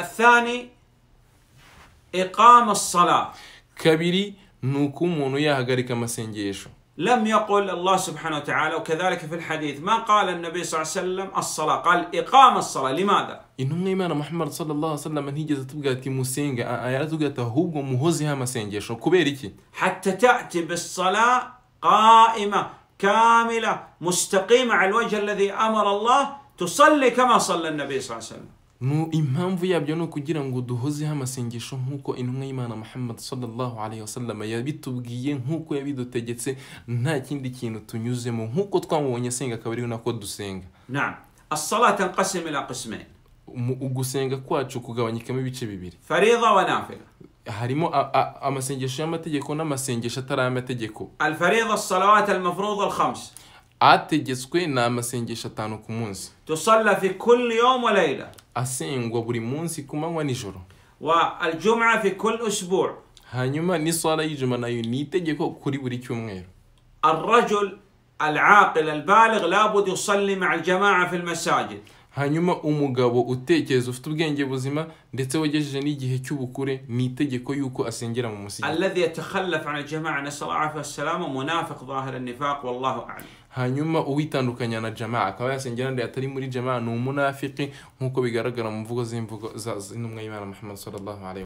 الثاني إقام الصلاة. ni uko umuntu yahagarika amasengesho لم يقل الله سبحانه وتعالى وكذلك في الحديث ما قال النبي صلى الله عليه وسلم الصلاة؟ قال إقام الصلاة. لماذا؟ muhammad sallallahu alaihi wasallam ntigeze atubwira ati musenge a- a- yaratubwira ati ahubwo muhozeho amasengesho kubera iki حتى تأتي بالصلاة قائمة كاملة مستقيمة على الوجه الذي أمر الله تصلي كما صلى النبي صلى الله عليه وسلم. impamvu yabyo ni ukugira ngo duhozeho amasengesho nk'uko intumwa y'imana muhammad sallallahu alayhi wasallam yabitubwiye nk'uko yabidutegetse nta kindi kintu tunyuzemo. Nk'uko twamubonye asenga akaba ariyo nako dusenga. Ugusenga kwacu kugabanyikamo ibice bibiri. Harimo amasengesho y'amategeko n'amasengesho atari amategeko. Ategetswe ni amasengesho atanu ku munsi. Asengwa buri munsi ku manywa nijoro والجمعة في كل أسبوع hanyuma n'iswara y'ijuma nayo ni itegeko kuri buri cyumweru الرجل العاقل البالغ لابد يصلي مع الجماعة في المساجد hanyuma umugabo utekereza ufite ubwenge buzima ndetse wagejeje n'igihe cy'ubukure ni itegeko y'uko asengera mu musigiti. Hanyuma uwitandukanya na jamaa akaba yasengera ndetse atari muri jamaa ni umunafiki nk'uko bigaragara mu mvugo z'intumwa y'imana muhammad sallallahu alaihi